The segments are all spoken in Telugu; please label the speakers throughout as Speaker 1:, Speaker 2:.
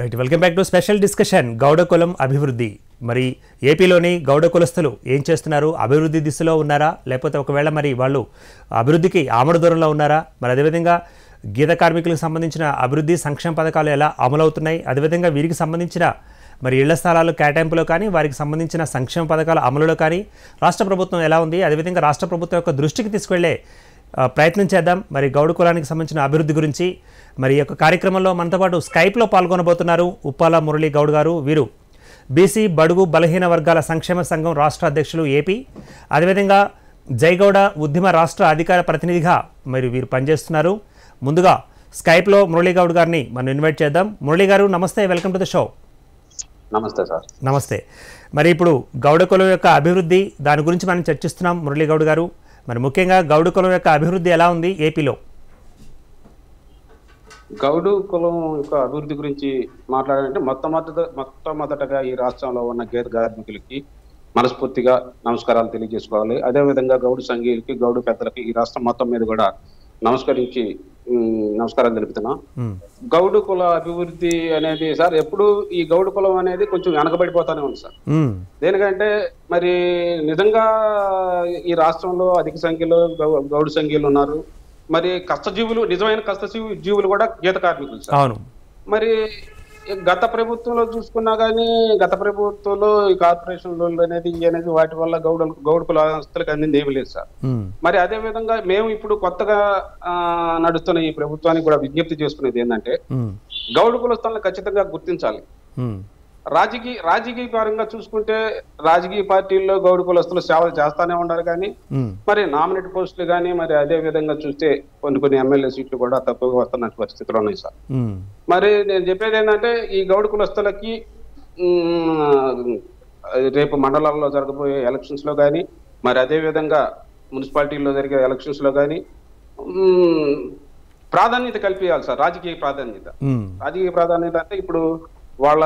Speaker 1: Right welcome back to special discussion. గౌడకులం అభివృద్ధి. మరి ఏపీలోని గౌడ కులస్తులు ఏం చేస్తున్నారు? అభివృద్ధి దిశలో ఉన్నారా? లేకపోతే ఒకవేళ మరి వాళ్ళు అభివృద్ధికి ఆమడ దూరంలో ఉన్నారా? మరి అదేవిధంగా గీత కార్మికులకు సంబంధించిన అభివృద్ధి సంక్షేమ పథకాలు ఎలా అమలవుతున్నాయి? అదేవిధంగా వీరికి సంబంధించిన మరి ఇళ్ళ స్థలాలు కేటాయింపులో కానీ వారికి సంబంధించిన సంక్షేమ పథకాల అమలులో కానీ రాష్ట్ర ప్రభుత్వం ఎలా ఉంది? అదేవిధంగా రాష్ట్ర ప్రభుత్వం యొక్క దృష్టికి తీసుకెళ్ళే ప్రయత్నం చేద్దాం. మరి గౌడ కులానికి సంబంధించిన అభివృద్ధి గురించి మరి ఈ యొక్క కార్యక్రమంలో మనతో పాటు స్కైప్లో పాల్గొనబోతున్నారు ఉప్పాల మురళీ గౌడ్ గారు. వీరు బీసీ బడుగు బలహీన వర్గాల సంక్షేమ సంఘం రాష్ట్ర అధ్యక్షులు ఏపీ. అదేవిధంగా జైగౌడ ఉద్యమ రాష్ట్ర అధికార ప్రతినిధిగా మరి వీరు పనిచేస్తున్నారు. ముందుగా స్కైప్లో మురళీ గౌడ్ గారిని మనం ఇన్వైట్ చేద్దాం. మురళీ గారు నమస్తే. Welcome to the show.
Speaker 2: నమస్తే సార్.
Speaker 1: నమస్తే. మరి ఇప్పుడు గౌడ కులం యొక్క అభివృద్ధి దాని గురించి మనం చర్చిస్తున్నాం మురళీ గౌడ్ గారు. మరి ముఖ్యంగా గౌడు కులం యొక్క అభివృద్ధి ఎలా ఉంది ఏపీలో?
Speaker 2: గౌడు కులం యొక్క అభివృద్ధి గురించి మాట్లాడాలంటే మొట్టమొదట మొట్టమొదటగా ఈ రాష్ట్రంలో ఉన్న గీత కార్మికులకి మనస్ఫూర్తిగా నమస్కారాలు తెలియజేసుకోవాలి. అదేవిధంగా గౌడు సంఘీయులకి గౌడు పెద్దలకి ఈ రాష్ట్రం మొత్తం మీద కూడా నమస్కరించి నమస్కారం తెలుపుతున్నాం. గౌడు కుల అభివృద్ధి అనేది సార్ ఎప్పుడు ఈ గౌడు కులం అనేది కొంచెం వెనకబడిపోతానే ఉంది సార్. దేనికంటే మరి నిజంగా ఈ రాష్ట్రంలో అధిక సంఖ్యలో గౌడు సంఖ్యలు ఉన్నారు. మరి కష్టజీవులు నిజమైన కష్టజీవి జీవులు కూడా గీత కార్మికులు సార్. మరి గత ప్రభుత్వంలో చూసుకున్నా కానీ గత ప్రభుత్వంలో ఈ కార్పొరేషన్లు అనేది ఇవి అనేది వాటి వల్ల గౌడ గౌడు కులస్తులకు అందింది ఏమీ లేదు సార్. మరి అదే విధంగా మేము ఇప్పుడు కొత్తగా నడుస్తున్న ఈ ప్రభుత్వానికి కూడా విజ్ఞప్తి చేసుకునేది ఏంటంటే గౌడు కులస్తులను ఖచ్చితంగా గుర్తించాలి. రాజకీయ రాజకీయ పరంగా చూసుకుంటే రాజకీయ పార్టీల్లో గౌడు కులస్తులు సేవలు చేస్తానే ఉన్నారు కానీ మరి నామినేట్ పోస్టులు కానీ మరి అదే విధంగా చూస్తే కొన్ని కొన్ని ఎమ్మెల్యే సీట్లు కూడా తక్కువగా వస్తున్న పరిస్థితులు ఉన్నాయి సార్. మరి నేను చెప్పేది ఏంటంటే ఈ గౌడు కులస్తులకి రేపు మండలాల్లో జరగబోయే ఎలక్షన్స్లో కానీ మరి అదే విధంగా మున్సిపాలిటీల్లో జరిగే ఎలక్షన్స్లో కానీ ప్రాధాన్యత కల్పించాలి సార్ రాజకీయ ప్రాధాన్యత. రాజకీయ ప్రాధాన్యత అంటే ఇప్పుడు వాళ్ళ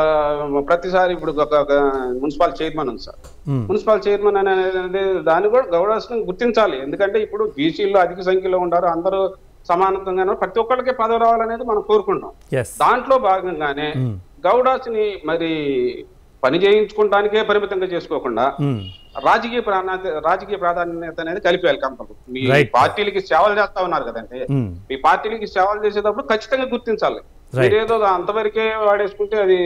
Speaker 2: ప్రతిసారి ఇప్పుడు ఒక మున్సిపల్ చైర్మన్ ఉంది సార్. మున్సిపల్ చైర్మన్ అనేది దాన్ని కూడా గౌరవం గుర్తించాలి. ఎందుకంటే ఇప్పుడు బీసీలో అధిక సంఖ్యలో ఉంటారు అందరూ సమానతంగా ప్రతి ఒక్కరికి పదవి రావాలనేది మనం కోరుకుంటాం దాంట్లో భాగంగానే
Speaker 1: ఉమ్,
Speaker 2: గౌడాస్ని మరి పని చేయించుకోవడానికే పరిమితంగా చేసుకోకుండా రాజకీయ రాజకీయ ప్రాధాన్యత అనేది కలిపేయాలి కంపల్సరీ మీ. పార్టీలకి సేవలు చేస్తా ఉన్నారు కదండి. మీ పార్టీలకి సేవలు చేసేటప్పుడు ఖచ్చితంగా గుర్తించాలి. మీరేదో అంతవరకే వాడేసుకుంటే అది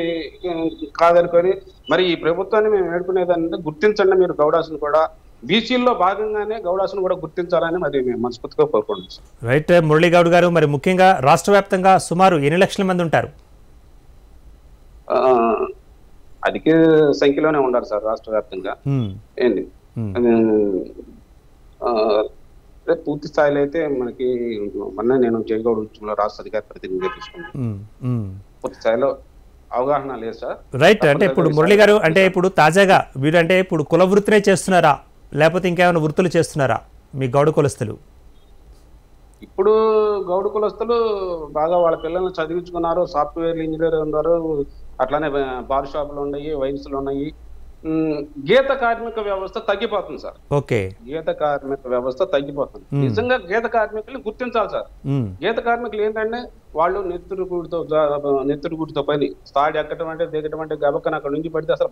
Speaker 2: కాదనుకొని మరి ఈ ప్రభుత్వాన్ని మేము వేడుకునేది అంటే గుర్తించండి మీరు గౌడాసును కూడా. బీసీల్లో భాగంగానే గౌడాసును కూడా గుర్తించాలని మరి మేము మనస్ఫూర్తిగా కోరుకుంటున్నాం సార్.
Speaker 1: రైట్ మురళీ గౌడ్ గారు మరి ముఖ్యంగా రాష్ట్ర వ్యాప్తంగా సుమారు ఎన్ని లక్షల మంది ఉంటారు?
Speaker 2: అధిక సంఖ్యలోనే ఉండాలి సార్ రాష్ట్ర వ్యాప్తంగా.
Speaker 1: ఉమ్,
Speaker 2: ఏంటి అదే పూర్తి స్థాయిలో అయితే మనకి మొన్న నేను జయగౌడ ఉద్యమంలో రాష్ట్ర అధికార ప్రతినిధిగా తీసుకున్నాను. పూర్తి స్థాయిలో అవగాహన లేదు సార్.
Speaker 1: రైట్ అంటే ఇప్పుడు మురళి గారు అంటే ఇప్పుడు తాజాగా వీరు అంటే ఇప్పుడు కుల వృత్తినే చేస్తున్నారా? లేకపోతే ఇంకేమైనా వృత్తులు చేస్తున్నారా మీ గౌడ కులస్తులు?
Speaker 2: ఇప్పుడు గౌడ కులస్తులు బాగా వాళ్ళ పిల్లల్ని చదివించుకున్నారు సాఫ్ట్వేర్ ఇంజనీర్ ఉన్నారు. అట్లానే బార్ షాపులు ఉన్నాయి వైన్స్లు ఉన్నాయి. గీత కార్మిక వ్యవస్థ తగ్గిపోతుంది సార్.
Speaker 1: ఓకే.
Speaker 2: గీత కార్మిక వ్యవస్థ తగ్గిపోతుంది. నిజంగా గీత కార్మికుల్ని గుర్తించాలి సార్. గీత కార్మికులు ఏంటంటే వాళ్ళు నెత్తురు గుడితో నెత్తురు గుడితో పని స్థాయి ఎక్కడం అంటే దిగటం అంటే గబక్కన అక్కడ నుంచి పడితే అసలు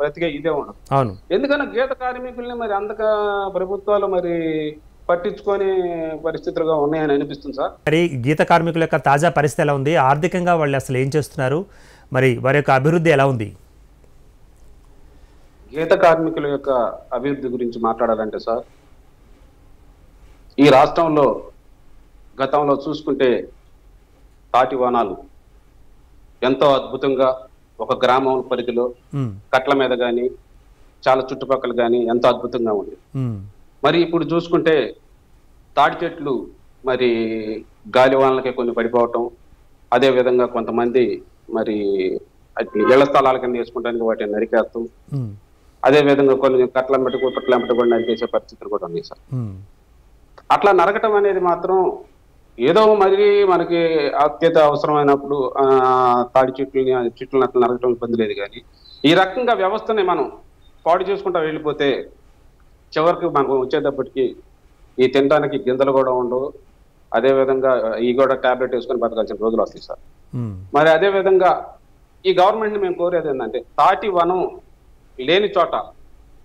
Speaker 2: బ్రతికే ఇదే ఉండదు.
Speaker 1: అవును.
Speaker 2: ఎందుకన్నా గీత కార్మికుల్ని మరి అంతగా ప్రభుత్వాలు మరి పట్టించుకొని పరిస్థితులుగా ఉన్నాయని అనిపిస్తుంది సార్.
Speaker 1: మరి గీత కార్మికుల యొక్క తాజా పరిస్థితి ఎలా ఉంది? ఆర్థికంగా వాళ్ళు అసలు ఏం చేస్తున్నారు? మరి వారి యొక్క అభివృద్ధి ఎలా ఉంది?
Speaker 2: గీత కార్మికుల యొక్క అభివృద్ధి గురించి మాట్లాడాలంటే సార్ ఈ రాష్ట్రంలో గతంలో చూసుకుంటే తాటి వనాలు ఎంతో అద్భుతంగా ఒక గ్రామం పరిధిలో కట్ల మీద కానీ చాలా చుట్టుపక్కల కానీ ఎంతో అద్భుతంగా ఉంది. మరి ఇప్పుడు చూసుకుంటే తాటి చెట్లు మరి గాలి వానలకి కొన్ని పడిపోవటం అదే విధంగా కొంతమంది మరి ఇళ్ళ స్థలాల కింద వేసుకోవడానికి వాటిని నరికేస్తూ. అదే విధంగా కొన్ని కట్లంబటి కుప్పట్లంబటి కూడా నరికేసే పరిస్థితులు కూడా ఉన్నాయి సార్. అట్లా నరకటం అనేది మాత్రం ఏదో మరి మనకి అత్యత అవసరమైనప్పుడు తాడి చెట్లని చెట్లను అట్లా నరకటం ఇబ్బంది లేదు కానీ ఈ రకంగా వ్యవస్థని మనం పాడు చేసుకుంటా వెళ్ళిపోతే చివరికి మనకు వచ్చేటప్పటికి ఈ తినడానికి గింజలు కూడా ఉండవు. అదే విధంగా ఈ కూడా టాబ్లెట్ వేసుకొని బతకాల్సిన రోజులు వస్తాయి సార్. మరి అదే విధంగా ఈ గవర్నమెంట్ని మేము కోరేది ఏంటంటే తాటి వనం లేని చోట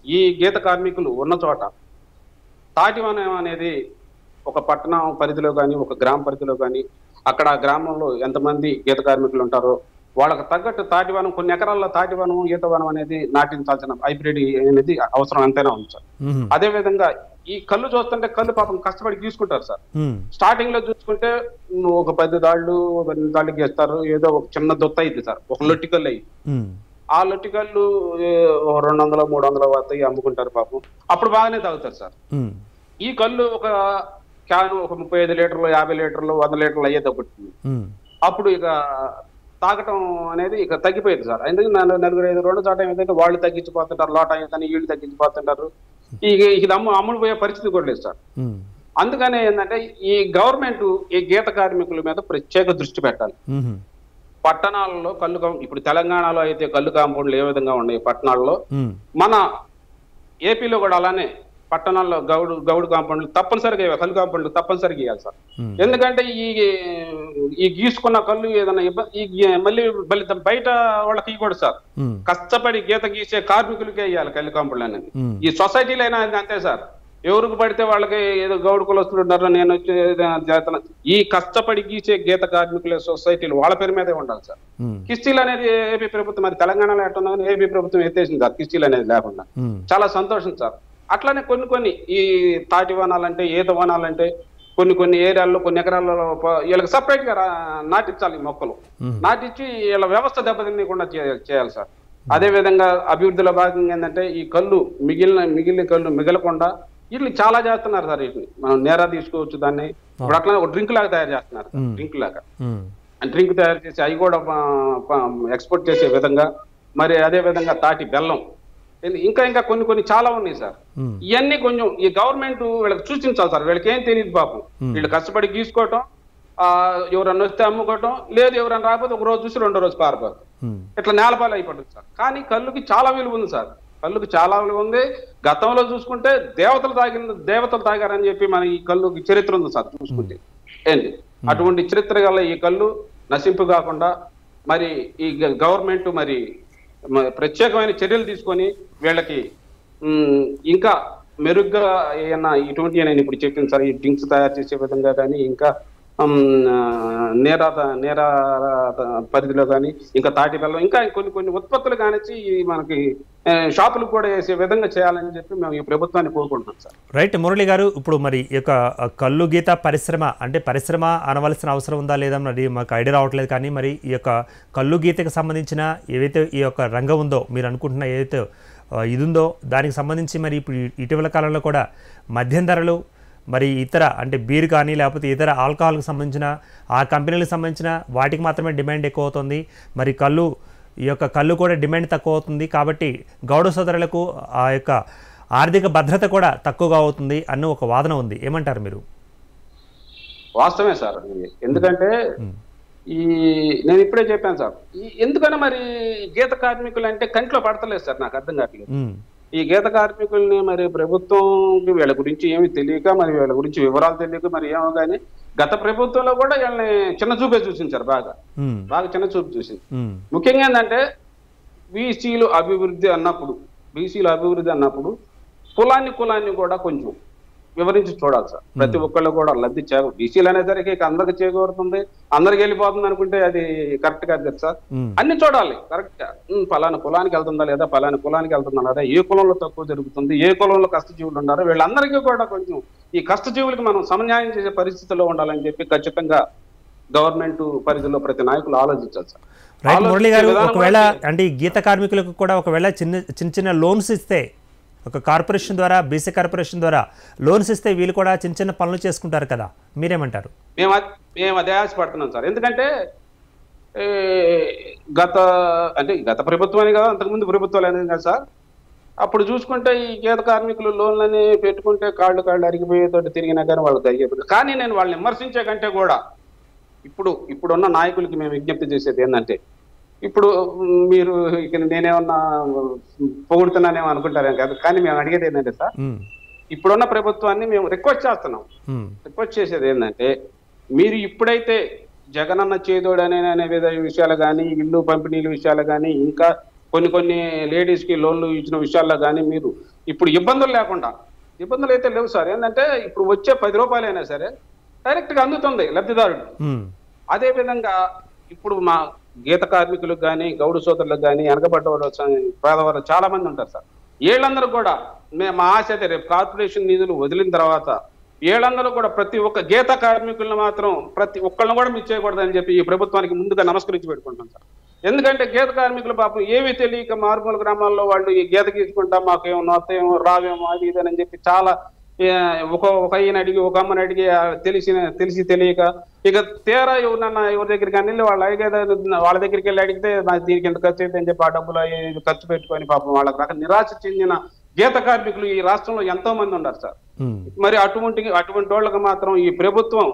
Speaker 2: ఈ గీత కార్మికులు ఉన్న చోట తాటి వనం అనేది ఒక పట్టణం పరిధిలో కానీ ఒక గ్రామ పరిధిలో కానీ అక్కడ గ్రామంలో ఎంతమంది గీత కార్మికులు ఉంటారో వాళ్ళకి తగ్గట్టు తాటివనం కొన్ని ఎకరాల్లో తాటివనం ఈతవనం అనేది నాటించాల్సిన హైబ్రిడ్ అనేది అవసరం ఎంతైనా ఉంది సార్. అదే విధంగా ఈ కళ్ళు చూస్తుంటే కళ్ళు పాపం కష్టపడి తీసుకుంటారు సార్. స్టార్టింగ్లో చూసుకుంటే ఒక పది దాళ్ళు ఎనిమిది దాళ్ళు గేస్తారు ఏదో ఒక చిన్న దొత్త అయింది సార్ ఒక లొట్టికల్లు అయ్యి
Speaker 1: మ్మ్.
Speaker 2: ఆ ఒక రెండు వందలు మూడు వందలు వస్తాయి అమ్ముకుంటారు పాపం అప్పుడు బాగానే తాగుతారు సార్. ఈ కళ్ళు ఒక క్యాన్ ఒక ముప్పై ఐదు లీటర్లు యాభై లీటర్లు వంద లీటర్లు అయ్యేటప్పుడు
Speaker 1: మ్మ్.
Speaker 2: అప్పుడు ఇక తాగటం అనేది ఇక తగ్గిపోయింది సార్ ఎందుకు నన్ను నలుగురు ఐదు రెండు చోట ఏంటంటే వాళ్ళు తగ్గించిపోతుంటారు లోట అయ్యిందని వీళ్ళు తగ్గించిపోతుంటారు ఇక ఇది అమ్ము అమ్ముడు పోయే పరిస్థితి కూడా లేదు సార్. అందుకనే ఏంటంటే ఈ గవర్నమెంట్ ఈ గీత కార్మికుల మీద ప్రత్యేక దృష్టి పెట్టాలి. పట్టణాలలో కళ్ళు ఇప్పుడు తెలంగాణలో అయితే కళ్ళు కాంపౌండ్లు ఏ విధంగా ఉన్నాయి పట్టణాల్లో. మన ఏపీలో కూడా అలానే పట్టణాల్లో గౌడు గౌడు కాంపౌండ్లు తప్పనిసరిగా కళ్ళు కాంపౌండ్లు తప్పనిసరిగా ఇవ్వాలి సార్. ఎందుకంటే ఈ ఈ గీసుకున్న కళ్ళు ఏదైనా మళ్ళీ ఫలితం బయట వాళ్ళకి ఇవ్వకూడదు సార్. కష్టపడి గీత గీసే కార్మికులకే ఇవ్వాలి కళ్ళు కాంపౌండ్లు అనేది. ఈ సొసైటీలో అయినా అంతే సార్ ఎవరికి పడితే వాళ్ళకి ఏదో గౌడు కులస్తులు ఉన్నారు నేను వచ్చి చేతన ఈ కష్టపడి గీసే గీత కార్మికుల సొసైటీలు వాళ్ళ పేరు మీదే ఉండాలి సార్. కిస్తీలు అనేది ఏపీ ప్రభుత్వం మరి తెలంగాణలో ఎట్టున్నా ఏపీ ప్రభుత్వం ఎత్తేసింది సార్ కిస్తీలు అనేది లేకుండా. చాలా సంతోషం సార్ అట్లానే కొన్ని కొన్ని ఈ తాటి వనాలంటే ఈత వనాలంటే కొన్ని కొన్ని ఏరియాల్లో కొన్ని ఎకరాలలో వీళ్ళకి సపరేట్గా నాటించాలి ఈ మొక్కలు. నాటించి వీళ్ళ వ్యవస్థ దెబ్బతినకుండా చేయాలి సార్ అదే విధంగా అభివృద్ధిలో భాగంగా ఏంటంటే ఈ కళ్ళు మిగిలిన మిగిలిన కళ్ళు మిగలకుండా వీళ్ళు చాలా చేస్తున్నారు సార్ వీటిని. మనం నేరా తీసుకోవచ్చు దాన్ని. ఇప్పుడు అట్లా ఒక డ్రింక్ లాగా తయారు చేస్తున్నారు. డ్రింక్ లాగా. డ్రింక్ తయారు చేసి అవి కూడా ఎక్స్పోర్ట్ చేసే విధంగా మరి అదే విధంగా తాటి బెల్లం. ఇంకా ఇంకా కొన్ని కొన్ని చాలా ఉన్నాయి సార్. ఇవన్నీ కొంచెం ఈ గవర్నమెంట్ వీళ్ళకి సూచించాలి సార్. వీళ్ళకి ఏం తెలియదు పాపం. వీళ్ళు కష్టపడి గీసుకోవటం ఆ ఎవరన్నా వస్తే అమ్ముకోవటం లేదు ఎవరన్నా రాకపోతే ఒక రోజు చూసి రెండో రోజు పారిపోతాం
Speaker 1: మ్మ్.
Speaker 2: ఇట్లా నేలపాలు అయిపోతుంది సార్. కానీ కళ్ళుకి చాలా విలువ ఉంది సార్. కళ్ళుకి చాలా విలువ ఉంది. గతంలో చూసుకుంటే దేవతలు తాగిన దేవతలు తాగారని చెప్పి మన ఈ కళ్ళుకి చరిత్ర ఉంది సార్ చూసుకుంటే. ఏంటి? అటువంటి చరిత్ర గల ఈ కళ్ళు నశింపు కాకుండా మరి ఈ గవర్నమెంట్ మరి ప్రత్యేకమైన చర్యలు తీసుకొని వీళ్ళకి ఇంకా మెరుగ్గా ఏమన్నా ఇటువంటి నేను ఇప్పుడు చెప్పింది సార్ ఈ డ్రింక్స్ తయారు చేసే విధంగా కానీ ఇంకా నేరా నేరా పరిధిలో కానీ ఇంకా తాటి బెల్లం ఇంకా కొన్ని కొన్ని ఉత్పత్తులు కానిచ్చి మనకి షాపులు కూడా వేసే విధంగా చేయాలని చెప్పి మేము ఈ ప్రభుత్వాన్ని కోరుకుంటున్నాం సార్.
Speaker 1: రైట్ మురళి గారు ఇప్పుడు మరి ఈ యొక్క కళ్ళు గీత పరిశ్రమ అంటే పరిశ్రమ అనవలసిన అవసరం ఉందా లేదా మరి మాకు ఐడియా రావట్లేదు కానీ మరి ఈ యొక్క కళ్ళు గీతకు సంబంధించిన ఏవైతే ఈ యొక్క రంగం ఉందో మీరు అనుకుంటున్న ఏదైతే ఇది ఉందో దానికి సంబంధించి మరి ఇప్పుడు ఇటీవల కాలంలో కూడా మద్యం ధరలు మరి ఇతర అంటే బీర్ కానీ లేకపోతే ఇతర ఆల్కహాల్కి సంబంధించిన ఆ కంపెనీలకు సంబంధించిన వాటికి మాత్రమే డిమాండ్ ఎక్కువ అవుతుంది మరి కళ్ళు ఈ యొక్క కళ్ళు కూడా డిమాండ్ తక్కువ అవుతుంది కాబట్టి గౌడ సోదరులకు ఆ యొక్క ఆర్థిక భద్రత కూడా తక్కువగా అవుతుంది అన్న ఒక వాదన ఉంది. ఏమంటారు మీరు?
Speaker 2: వాస్తవమే సార్. ఎందుకంటే ఈ నేను ఇప్పుడే చెప్పాను సార్. ఎందుకని మరి గీత కార్మికులు అంటే కంట్లో పడతలేదు సార్ నాకు అర్థం కావట్లేదు. ఈ గీత కార్మికుల్ని మరి ప్రభుత్వం వీళ్ళ గురించి ఏమి తెలియక మరి వీళ్ళ గురించి వివరాలు తెలియక మరి ఏమో కానీ గత ప్రభుత్వంలో కూడా వీళ్ళని చిన్న చూపే చూసించారు బాగా. బాగా చిన్న చూపు చూసింది. ముఖ్యంగా ఏంటంటే బీసీలు అభివృద్ధి అన్నప్పుడు బీసీలు అభివృద్ధి అన్నప్పుడు కులాన్ని కులాన్ని కూడా కొంచెం వివరించి చూడాలి సార్. ప్రతి ఒక్కళ్ళు కూడా లబ్ధి చేకూ బీసీలు అనేసరికి ఇక అందరికి చేకూరుతుంది. అందరికి వెళ్ళిపోతుంది అనుకుంటే అది కరెక్ట్ కాదు కదా సార్. అన్ని చూడాలి. కరెక్ట్గా. ఫలానా కులానికి వెళ్తుందా లేదా ఫలానా కులానికి వెళ్తుందా లేదా ఏ కులంలో తక్కువ జరుగుతుంది ఏ కులంలో కష్టజీవులు ఉన్నారు వీళ్ళందరికీ కూడా కొంచెం ఈ కష్టజీవులకి మనం సమన్యాయం చేసే పరిస్థితిలో ఉండాలని చెప్పి ఖచ్చితంగా గవర్నమెంట్ పరిధిలో ప్రతి నాయకులు ఆలోచించాలి సార్.
Speaker 1: రైట్ మురళి గారు ఒకవేళ అంటే ఈ గీత కార్మికులకు కూడా ఒకవేళ చిన్న చిన్న చిన్న లోన్స్ ఇస్తే ఒక కార్పొరేషన్ ద్వారా బీసీ కార్పొరేషన్ ద్వారా లోన్స్ ఇస్తే వీళ్ళు కూడా చిన్న చిన్న పనులు చేసుకుంటారు కదా. మీరేమంటారు?
Speaker 2: మేము మేము అదే ఆశపడుతున్నాం సార్. ఎందుకంటే గత అంటే గత ప్రభుత్వాన్ని కదా అంతకుముందు ప్రభుత్వాలు అనేది కదా సార్. అప్పుడు చూసుకుంటే ఈ గీత కార్మికులు లోన్లని పెట్టుకుంటే కాళ్ళు కాళ్ళు అరిగిపోయేతోటి తిరిగినా కానీ వాళ్ళకి అరిగిపోతుంది కానీ నేను వాళ్ళని విమర్శించే కంటే కూడా ఇప్పుడు ఇప్పుడున్న నాయకులకి మేము విజ్ఞప్తి చేసేది ఏంటంటే ఇప్పుడు మీరు ఇక నేనేమన్నా పొగుడుతున్నానేమో అనుకుంటారేం కాదు. కానీ మేము అడిగేది ఏంటంటే సార్ ఇప్పుడున్న ప్రభుత్వాన్ని మేము రిక్వెస్ట్ చేస్తున్నాం. రిక్వెస్ట్ చేసేది ఏంటంటే మీరు ఇప్పుడైతే జగనన్న చేదోడు అనే అనే విధ విషయాలు కానీ ఇల్లు పంపిణీల విషయాలు కానీ ఇంకా కొన్ని కొన్ని లేడీస్కి లోన్లు ఇచ్చిన విషయాల్లో కానీ మీరు ఇప్పుడు ఇబ్బందులు లేకుండా ఇబ్బందులు అయితే లేవు సార్. ఏంటంటే ఇప్పుడు వచ్చే పది రూపాయలైనా సరే డైరెక్ట్గా అందుతుంది లబ్ధిదారుడు.
Speaker 1: ఉమ్,
Speaker 2: అదే విధంగా ఇప్పుడు మా గీత కార్మికులకు కానీ గౌడు సోదరులకు కానీ వెనకబడ్డ పేదవారు చాలా మంది ఉంటారు సార్. వీళ్ళందరూ కూడా మేము మా ఆశ అయితే రేపు కార్పొరేషన్ నిధులు వదిలిన తర్వాత వీళ్ళందరూ కూడా ప్రతి ఒక్క గీత కార్మికులను మాత్రం ప్రతి ఒక్కళ్ళని కూడా మీరు చేయకూడదని చెప్పి ఈ ప్రభుత్వానికి ముందుగా నమస్కరించి పెట్టుకుంటాం సార్. ఎందుకంటే గీత కార్మికులు పాపం ఏమీ తెలియక మారుమూల గ్రామాల్లో వాళ్ళు ఈ గీత గీసుకుంటా మాకేమో నొత్తేమో రావేమో అది ఇది అని చెప్పి చాలా ఒక ఒక ఈయన అడిగి ఒక అమ్మని అడిగి తెలిసిన తెలిసి తెలియక ఇక తీరా ఎవరినన్నా ఎవరి దగ్గరికి అని వెళ్ళి వాళ్ళ దగ్గరికి వెళ్ళి అడిగితే నాకు దీనికి ఎంత ఖర్చు అయితే అని చెప్పి ఆ డబ్బులు ఖర్చు పెట్టుకొని పాపం వాళ్ళకి రక నిరాశ చెందిన గీత కార్మికులు ఈ రాష్ట్రంలో ఎంతో మంది ఉన్నారు సార్. మరి అటువంటి అటువంటి వాళ్ళకి మాత్రం ఈ ప్రభుత్వం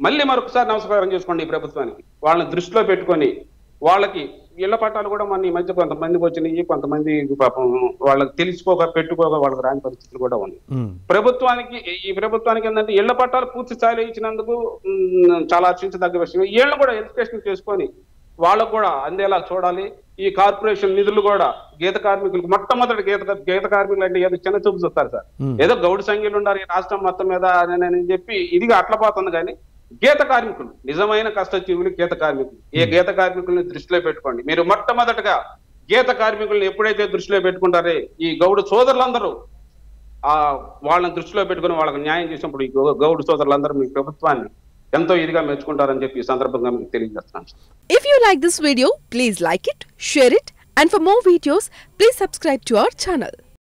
Speaker 2: మళ్ళీ మరొకసారి నమస్కారం చేసుకోండి ఈ ప్రభుత్వానికి. వాళ్ళని దృష్టిలో పెట్టుకొని వాళ్ళకి ఇళ్ళ పట్టాలు కూడా మన ఈ మధ్య కొంతమందికి వచ్చినాయి కొంతమంది పాపం వాళ్ళకి తెలుసుకోక పెట్టుకోక వాళ్ళకి రాని పరిస్థితులు కూడా ఉన్నాయి.
Speaker 1: ఉమ్,
Speaker 2: ప్రభుత్వానికి ఈ ప్రభుత్వానికి ఏంటంటే ఇళ్ళ పట్టాలు పూర్తి స్థాయిలో ఇచ్చినందుకు చాలా హర్షించదగ్గ విషయం. ఇళ్ళు కూడా ఎడ్యుకేషన్ చేసుకొని వాళ్ళకు కూడా అందేలా చూడాలి. ఈ కార్పొరేషన్ నిధులు కూడా గీత కార్మికులకు మొట్టమొదటి గీత గీత కార్మికులు అంటే ఏదో చిన్న చూపు చూస్తారు సార్. ఏదో గౌడు సంఖ్యలు ఉన్నారు ఈ రాష్ట్రం మొత్తం మీద అని అని చెప్పి ఇదిగా అట్ల పోతుంది కానీ గీత కార్మికులు. నిజమైన కష్టజీవులు గీత కార్మికులు. ఏ గీత కార్మికుల్ని దృష్టిలో పెట్టుకోండి. మీరు మొట్టమొదటిగా గీత కార్మికుల్ని ఎప్పుడైతే దృష్టిలో పెట్టుకుంటారే ఈ గౌడు సోదరులందరూ ఆ వాళ్ళని దృష్టిలో పెట్టుకుని వాళ్ళకి న్యాయం చేసినప్పుడు ఈ గౌడు సోదరులందరూ మీ ప్రభుత్వాన్ని ఎంతో ఇదిగా మెచ్చుకుంటారని చెప్పి ఈ సందర్భంగా మీకు తెలియజేస్తున్నాను.
Speaker 3: If you like this video, please like it, share it, and for more videos, please subscribe to our channel.